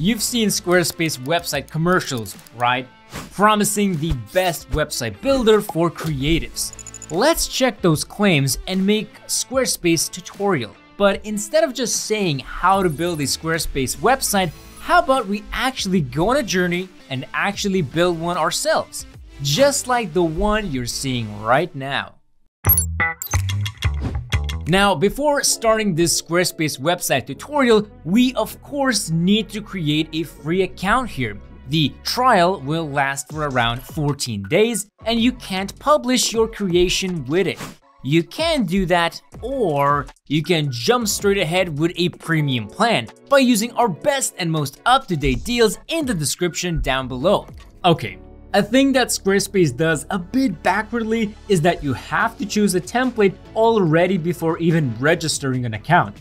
You've seen Squarespace website commercials, right? Promising the best website builder for creatives. Let's check those claims and make Squarespace tutorial. But instead of just saying how to build a Squarespace website, how about we actually go on a journey and actually build one ourselves? Just like the one you're seeing right now. Now, before starting this Squarespace website tutorial, we of course need to create a free account here. The trial will last for around 14 days and you can't publish your creation with it. You can do that, or you can jump straight ahead with a premium plan by using our best and most up-to-date deals in the description down below. Okay, a thing that Squarespace does a bit backwardly is that you have to choose a template already before even registering an account.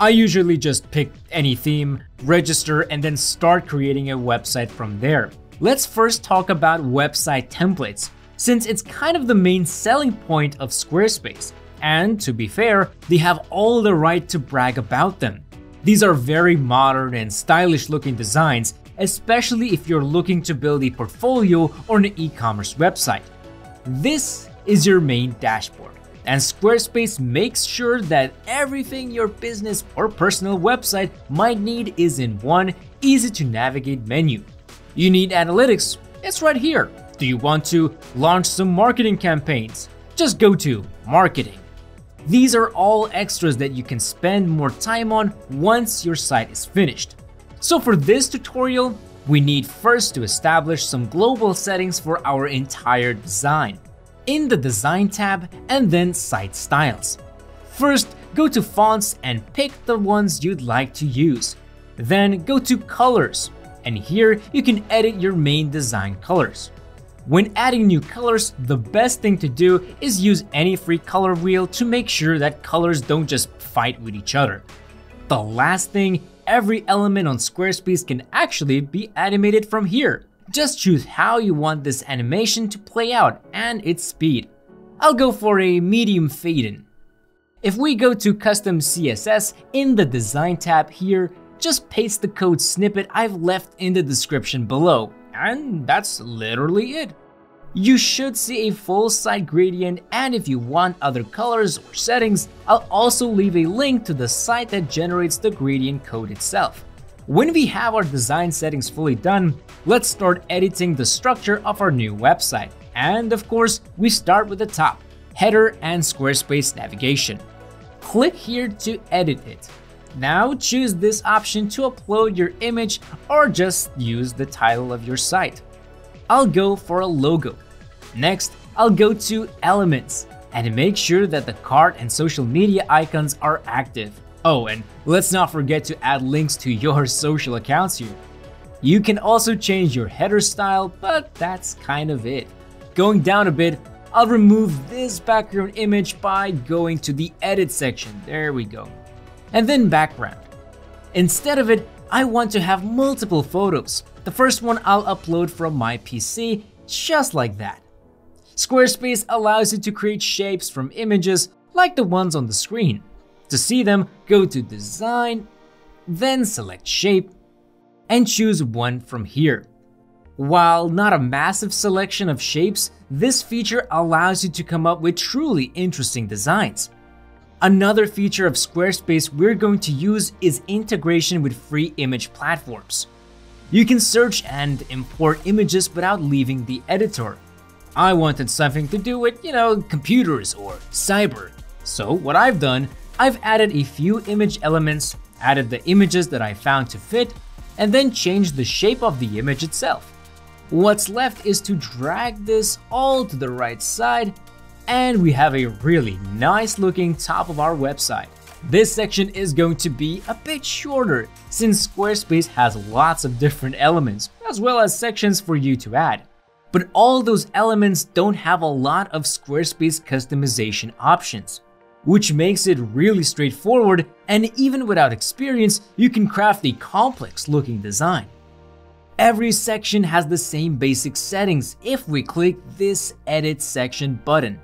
I usually just pick any theme, register, and then start creating a website from there. Let's first talk about website templates, since it's kind of the main selling point of Squarespace. And to be fair, they have all the right to brag about them. These are very modern and stylish looking designs especially if you're looking to build a portfolio or an e-commerce website. This is your main dashboard, and Squarespace makes sure that everything your business or personal website might need is in one easy to navigate menu. You need analytics, it's right here. Do you want to launch some marketing campaigns? Just go to marketing. These are all extras that you can spend more time on once your site is finished. So for this tutorial, we need first to establish some global settings for our entire design. In the Design tab and then Site Styles. First, go to Fonts and pick the ones you'd like to use. Then go to Colors, and here you can edit your main design colors. When adding new colors, the best thing to do is use any free color wheel to make sure that colors don't just fight with each other. The last thing every element on Squarespace can actually be animated from here. Just choose how you want this animation to play out and its speed. I'll go for a medium fade in. If we go to custom CSS in the design tab here, just paste the code snippet I've left in the description below, and that's literally it you should see a full site gradient and if you want other colors or settings, I'll also leave a link to the site that generates the gradient code itself. When we have our design settings fully done, let's start editing the structure of our new website. And of course, we start with the top, header and Squarespace navigation. Click here to edit it. Now choose this option to upload your image or just use the title of your site. I'll go for a logo. Next, I'll go to Elements and make sure that the cart and social media icons are active. Oh, and let's not forget to add links to your social accounts here. You can also change your header style, but that's kind of it. Going down a bit, I'll remove this background image by going to the edit section. There we go. And then background. Instead of it, I want to have multiple photos. The first one I'll upload from my PC, just like that. Squarespace allows you to create shapes from images like the ones on the screen. To see them, go to Design, then select Shape, and choose one from here. While not a massive selection of shapes, this feature allows you to come up with truly interesting designs. Another feature of Squarespace we're going to use is integration with free image platforms. You can search and import images without leaving the editor. I wanted something to do with, you know, computers or cyber. So what I've done, I've added a few image elements, added the images that I found to fit, and then changed the shape of the image itself. What's left is to drag this all to the right side and we have a really nice looking top of our website. This section is going to be a bit shorter since Squarespace has lots of different elements as well as sections for you to add. But all those elements don't have a lot of Squarespace customization options, which makes it really straightforward and even without experience, you can craft a complex looking design. Every section has the same basic settings if we click this edit section button.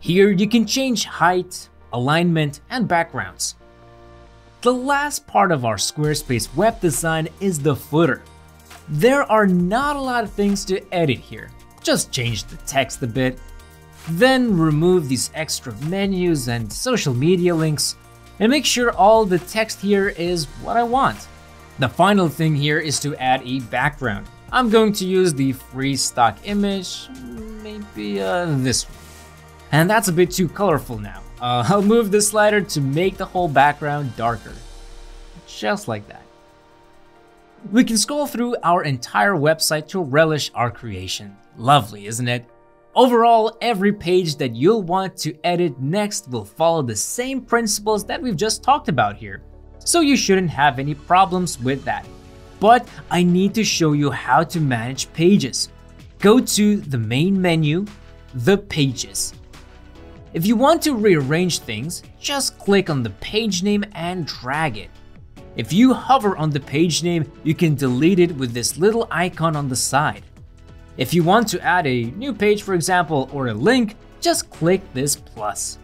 Here you can change height, alignment, and backgrounds. The last part of our Squarespace web design is the footer. There are not a lot of things to edit here. Just change the text a bit. Then remove these extra menus and social media links and make sure all the text here is what I want. The final thing here is to add a background. I'm going to use the free stock image, maybe uh, this one. And that's a bit too colorful now. Uh, I'll move the slider to make the whole background darker. Just like that. We can scroll through our entire website to relish our creation. Lovely, isn't it? Overall, every page that you'll want to edit next will follow the same principles that we've just talked about here, so you shouldn't have any problems with that. But I need to show you how to manage pages. Go to the main menu, the pages. If you want to rearrange things, just click on the page name and drag it. If you hover on the page name, you can delete it with this little icon on the side. If you want to add a new page, for example, or a link, just click this plus.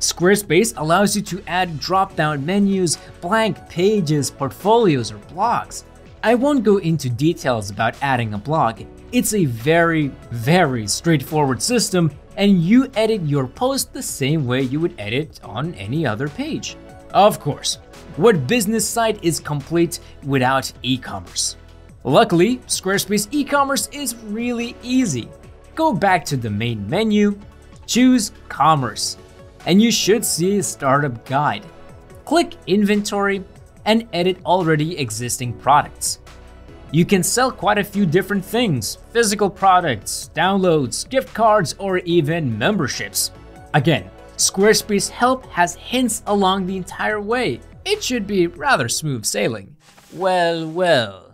Squarespace allows you to add drop-down menus, blank pages, portfolios, or blogs. I won't go into details about adding a blog. It's a very, very straightforward system and you edit your post the same way you would edit on any other page. Of course, what business site is complete without e-commerce? Luckily, Squarespace e-commerce is really easy. Go back to the main menu, choose Commerce, and you should see a startup guide. Click Inventory and edit already existing products. You can sell quite a few different things physical products, downloads, gift cards, or even memberships. Again, Squarespace Help has hints along the entire way. It should be rather smooth sailing. Well, well.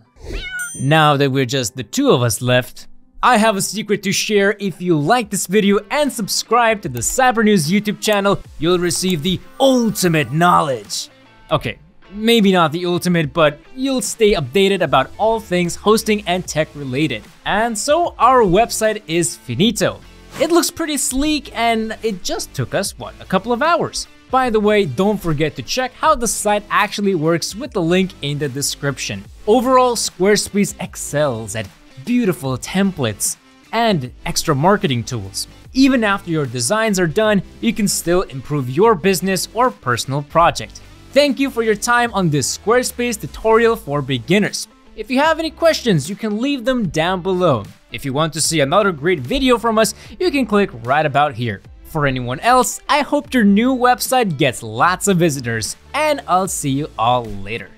Now that we're just the two of us left, I have a secret to share. If you like this video and subscribe to the Cybernews YouTube channel, you'll receive the ultimate knowledge. Okay, maybe not the ultimate, but you'll stay updated about all things hosting and tech related. And so our website is finito. It looks pretty sleek and it just took us, what, a couple of hours. By the way, don't forget to check how the site actually works with the link in the description. Overall, Squarespace excels at beautiful templates and extra marketing tools. Even after your designs are done, you can still improve your business or personal project. Thank you for your time on this Squarespace tutorial for beginners. If you have any questions, you can leave them down below. If you want to see another great video from us, you can click right about here. For anyone else, I hope your new website gets lots of visitors, and I'll see you all later.